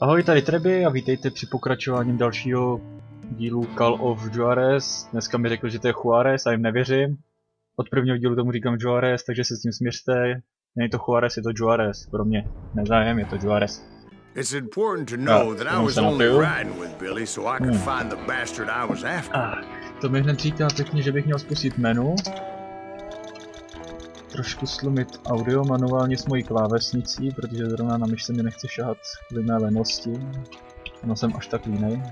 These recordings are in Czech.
Ahoj, tady Treby a vítejte při pokračování dalšího dílu Call of Juarez. Dneska mi řekl, že to je Juarez a jim nevěřím. Od prvního dílu tomu říkám Juarez, takže se s tím směřte. Není to Juarez, je to Juarez. Pro mě nezájem, je to Juarez. It's important to know that I was only riding with Billy so I could find the bastard I was after. Ah, to mi hned říká pěkně, že bych měl spustit menu. Trošku slumit audio manuálně s mojí klávesnicí, protože zrovna na myšce mi nechce šahat kvůli mé lenosti. Ono jsem až tak línej.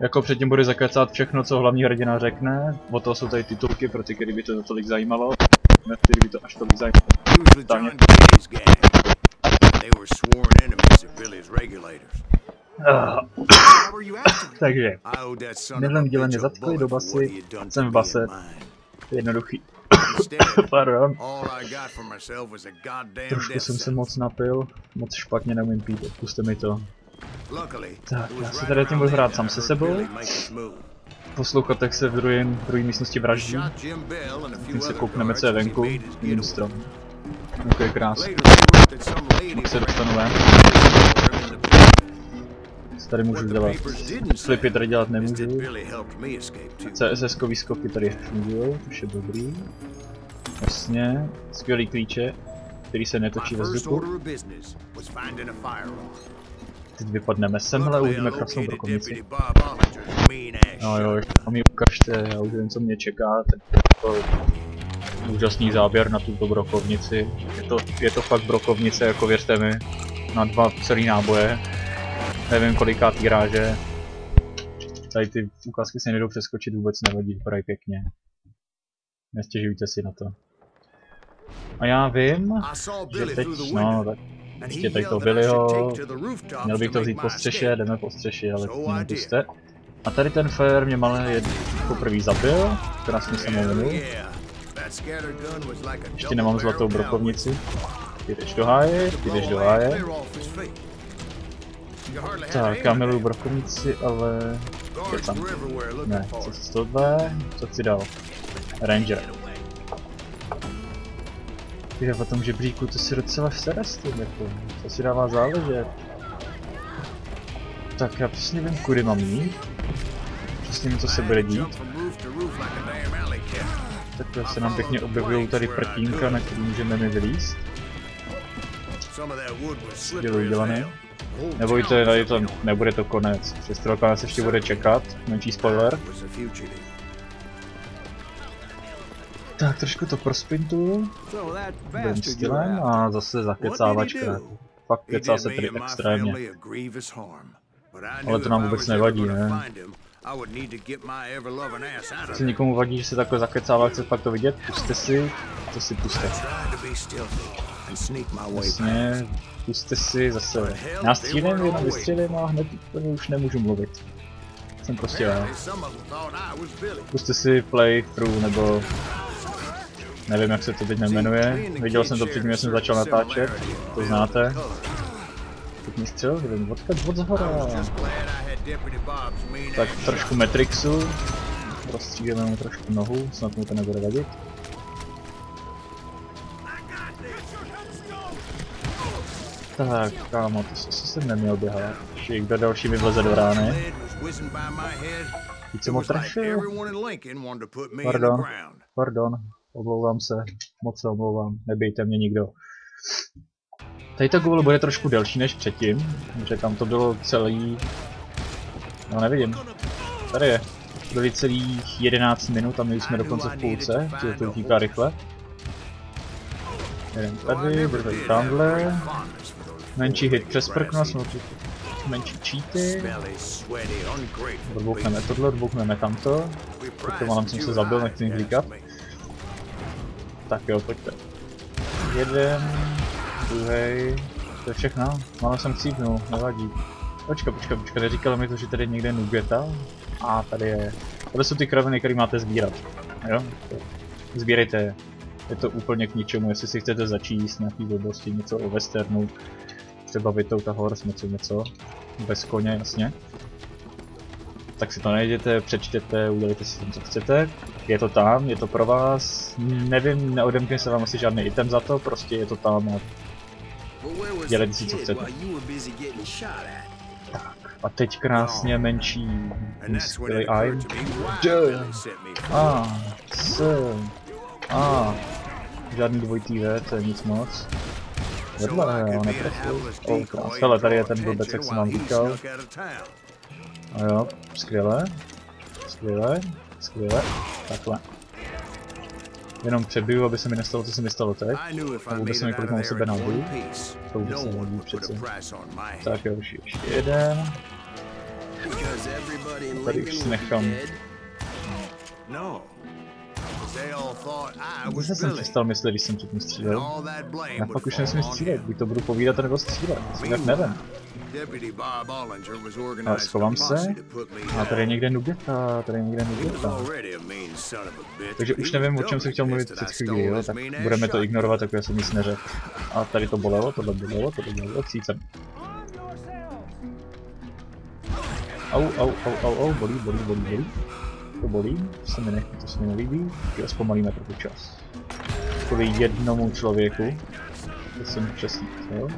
Jako předtím bude zakecat všechno, co hlavní hrdina řekne. O toho jsou tady titulky, pro ty, který by to tolik zajímalo. Ne, který by to až tolik zajímalo. Takže, Minulém a díle mě zatkli do basy, jsem to v base. Jednoduchý. Pardon. Trošku jsem se moc napil, moc špatně neumím pít, odpuste mi to. Tak, já right tady tím budu hrát sám se sebou. Poslouchat, jak se v druhém, druhé místnosti vraždí. Tím se koukneme, co je venku. Jiný strom. Je krásný. Jak se dostanu ven. Co tady můžu dělat? Flipy tady dělat nemůžu. CSS-kový skopy tady fungují, což je dobrý. Jasně, skvělý klíče, který se netočí ve vzduchu. Teď vypadneme Luckily, I uvidíme krásnou brokovnici. No jo, a mi ukažte, já už vím, co mě čeká. To úžasný záběr na tuto brokovnici. Je to, je to fakt brokovnice, jako věřte mi, na dva celý náboje. Nevím koliká týráže. Tady ty ukázky se nejdou přeskočit, vůbec nevadí, vypadají pěkně. Nestěžujte si na to. A já vím, že teď, no, tak ještě tady to Billyho, měl bych to vzít po střeše, jdeme po střeši, ale mě. A tady ten fair mě malé je poprvé zabil, krásně jsem ho Ještě nemám zlatou brokovnici. Ty jdeš do háje, ty jdeš do háje. Tak, to já miluju at brokovnici, ale... looking Ne, co si tohle? Co chci dal? Ranger. Je v tom žebříku, to si docela sere s tím, jako, to si dává záležet. Tak já přesně vím, kudy mám jít. Přesně vím, co se bude dít. Jump from roof to roof like a damn alley cat. Tak se nám pěkně objevují tady prtínka, na který můžeme mi vylíst. As udělané. Nebojte, tady to nebude to konec. Přes trochu nás ještě bude čekat, menší spoiler. Tak trošku to bastard you stylem a zase zakecávačka. Fakt kecá se tady extrémně. Ale to nám vůbec nevadí, ne? Jestli někomu vadí, že se takhle zakecává, chce fakt to vidět, puste si, to si puste. Jasně, puste si zase. Já střílím, jenom vystřelím a hned úplně už nemůžu mluvit. Jsem prostě já. Puste si playthrough nebo... Nevím, jak se to teď nejmenuje. Viděl jsem to předtím, když jsem začal natáčet. To znáte. Teď mi střel, nevím, odkud od zhora. Tak trošku Matrixu. Rozstřílíme mu trošku nohu, snad mu to nebude vadit. Tak, kámo, to si asi jsem neměl běhat. Ještě kdo další mi vleze do rány. Víc jsem ho trefil. to Pardon. Pardon, omlouvám se, moc se omlouvám, nebejte mě nikdo. Tady ta goal bude trošku delší než předtím, protože tam to bylo celý... No nevidím. Tady je. Byly celých 11 minut a my jsme dokonce v půlce, to utíká rychle. Jeden tady, druhý tamhle. Menší hit přes grassy, prkno, jsme tu menší cheaty. beasts. tohle, odbouchneme tamto. We to málem jsem se zabil, nechci nic říkat. Tak jo, pojďte. Jeden, druhý, to je všechno. Málem jsem cívnul, nevadí. Počkej, počkej, počkej, neříkalo mi to, že tady někde je Nugeta. A tady je. Tohle jsou ty kraviny, které máte sbírat. Jo? Sbírejte je. Je to úplně k ničemu, jestli si chcete začíst nějaký blbosti, něco o westernu, třeba Vytouta Horse, něco něco, bez koně, jasně. Tak si to najděte, přečtěte, udělejte si tam, co chcete. Je to tam, je to pro vás. Nevím, neodemkne se vám asi žádný item za to, prostě je to tam a Dělejte si, co chcete. A teď krásně menší And that's when skvělý it aim. occurred to me why Duh. Billy set me free. A, a, žádný dvojitý V, to je nic moc. Vedle, jo, netrefil. hapless O, decoy krás. and Hele, tady je ten blbec, jak jsem vám říkal. A jo, skvěle. Skvěle, skvěle. Takhle. Jenom přebiju, aby se mi nestalo, co se mi stalo teď. A vůbec it několik mám sebe piece, To vůbec no se would put přece. Tak jo, už ještě jeden. Tady už si nechám. No. Zase jsem přestal myslet, když jsem předtím střílel. Já pak už nesmím střílet, buď to budu povídat nebo střílet, tak nevím. A schovám se. A tady je někde nugeta, tady je někde He was nugeta. already a mean son of a bitch. Takže už nevím, o čem jsem chtěl mluvit před I chvílí, stole jo, tak budeme to ignorovat, tak já jsem nic neřekl. A tady to bolelo, tohle bolelo, tohle bolelo, cícem. Au, au, au, au, au, bolí, bolí, bolí, bolí. To bolí, to se mi nechce, to se mi nelíbí. Jo, zpomalíme trochu čas. Kvůli jednomu člověku. To jsem přesně chtěl.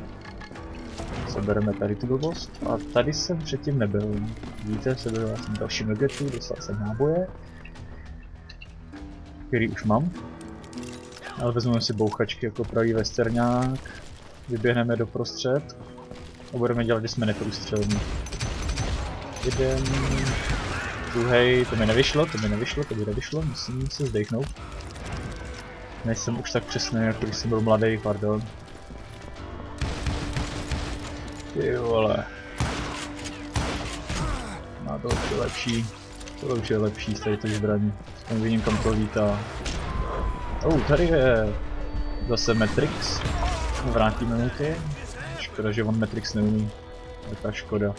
Sebereme tady tu blbost. A tady jsem předtím nebyl. Vidíte, seberal jsem další nugetu, dostal jsem náboje. Který už mám. Ale vezmeme si bouchačky jako pravý westerňák. Vyběhneme do prostřed. A budeme dělat, že jsme neprůstřelní. Jeden, druhý, to mi nevyšlo, to mi nevyšlo, to mi nevyšlo, musím se zdechnout. Nejsem už tak přesný, jako když jsem byl mladý, pardon. Ty vole. No to už je lepší. To už je lepší z tady těch zbraní. Tam vidím kam to lítá. Oh, tady je zase Matrix. Vrátíme mu ty. Škoda, že on Matrix neumí. Jaká škoda.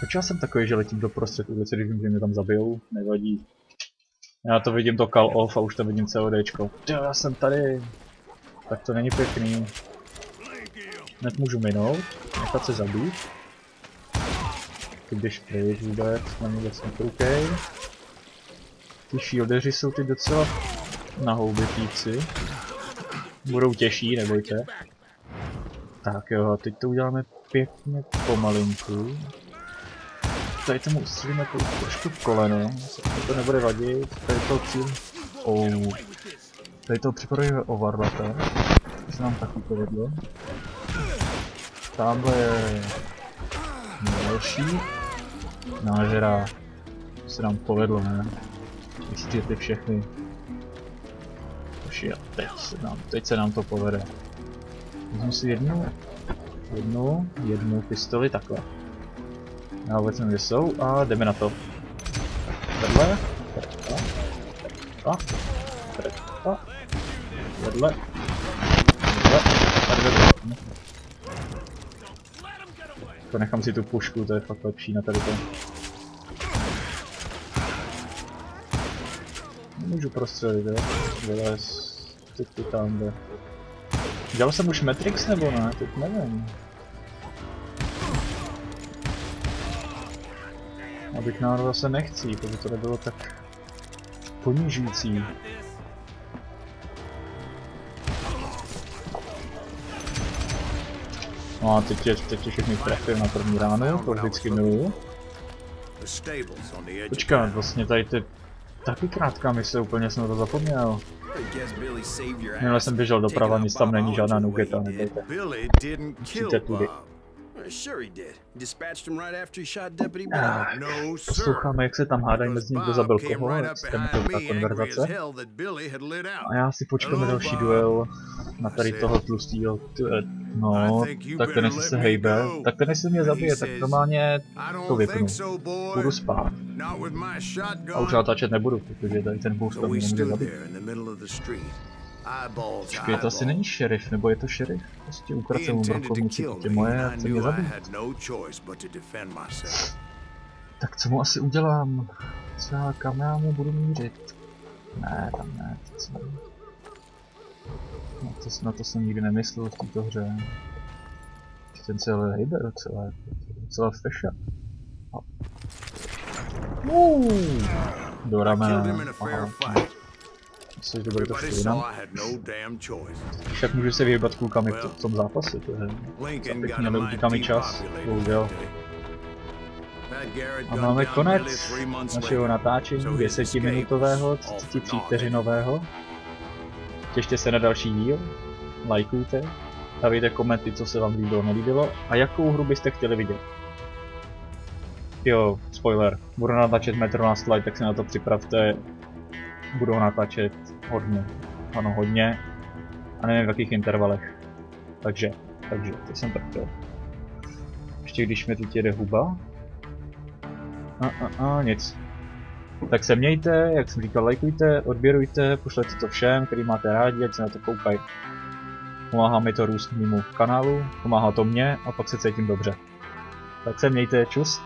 Proč já jsem takový, že letím do prostřed ulice, když vím, že mě tam zabijou? Nevadí. Já to vidím to call off a už tam vidím CODčko. Jo, já jsem tady. Tak to není pěkný. Hned můžu minout, nechat se zabít. Ty jdeš pryč vůbec, na mě vůbec nekoukej. Ty shieldeři jsou ty docela na houby týpci. Budou těžší, nebojte. Tak jo, teď to uděláme pěkně pomalinku. Tady tomu ustřelíme to trošku koleno, to nebude vadit, tady to cíl... Oh. Tady to připravujeme o varlata, to se nám taky povedlo. Tamhle je další nážera. To se nám povedlo, ne? Myslíte ty všechny. Už teď se nám, teď se nám to povede. Vezmu si jednu, jednu, jednu pistoli takhle. Já vůbec nevím, kde jsou a jdeme na to. Vedle, a, a, vedle, vedle, tady vedle. To nechám si tu pušku, to je fakt lepší na tady to. Můžu prostřelit, jo? Vylez. Teď tu tam jde. Dělal jsem už Matrix nebo ne? Teď nevím. Abych náhodou zase nechci, protože to nebylo tak ponižující. No a teď je, teď je všechny trefil na první ránu, to vždycky miluju. Počkat, vlastně tady ty taky krátká mise, úplně jsem to zapomněl. Minule ass. jsem běžel doprava, nic tam není žádná nugeta, nebojte. Musíte tudy. Sure he did. He dispatched him right after he shot Deputy Ah, Brown. No, sir. Posloucháme, jak se tam hádají mezi ním, kdo zabil koho, up tam behind ta me, angry as konverzace. hell that Billy had lit out. A já si počkáme další duel na tady toho tlustýho, t- no, tak ten jestli se hejbe, tak ten jestli mě zabije, tak normálně to vypnu. Budu spát. Not with my A už shotgun. natáčet nebudu, protože tady ten boost So mě nemůže zabít. Eyeballs to Počkej, to asi není šerif, nebo je to šerif? Prostě He ukradl mu brokovnici, me, moje a chce mě zabít. no. Tak co mu asi udělám? Co já, kam já mu budu mířit? Ne, tam ne, to co? Na to, na to jsem nikdy nemyslel v této hře. Ten se ale hejbe docela, docela feša. Uh, do I killed him ramene. in a fair Aha, Což to no damn choice. Však můžu se vyhýbat klukami v, to, v tom zápase, to je. Lincoln Teď got měli a utíká mi mighty čas, bohužel. A máme konec našeho natáčení, so his escape 10-minutového, was all for 33 naught. vteřinového. Těšte se na další díl, lajkujte, dávejte komenty, co se vám líbilo, nelíbilo a jakou hru byste chtěli vidět. Jo, spoiler, budu natáčet Metro na slide, tak se na to připravte. Budou natáčet hodně, ano hodně, a nevím v jakých intervalech. Takže, takže, to jsem tak chtěl. Ještě když mi teď jede huba. A, a, a, nic. Tak se mějte, jak jsem říkal, lajkujte, odběrujte, pošlete to všem, který máte rádi, ať se na to koukají. Pomáhá mi to růst mému kanálu, pomáhá to mě a pak se cítím dobře. Tak se mějte, čus.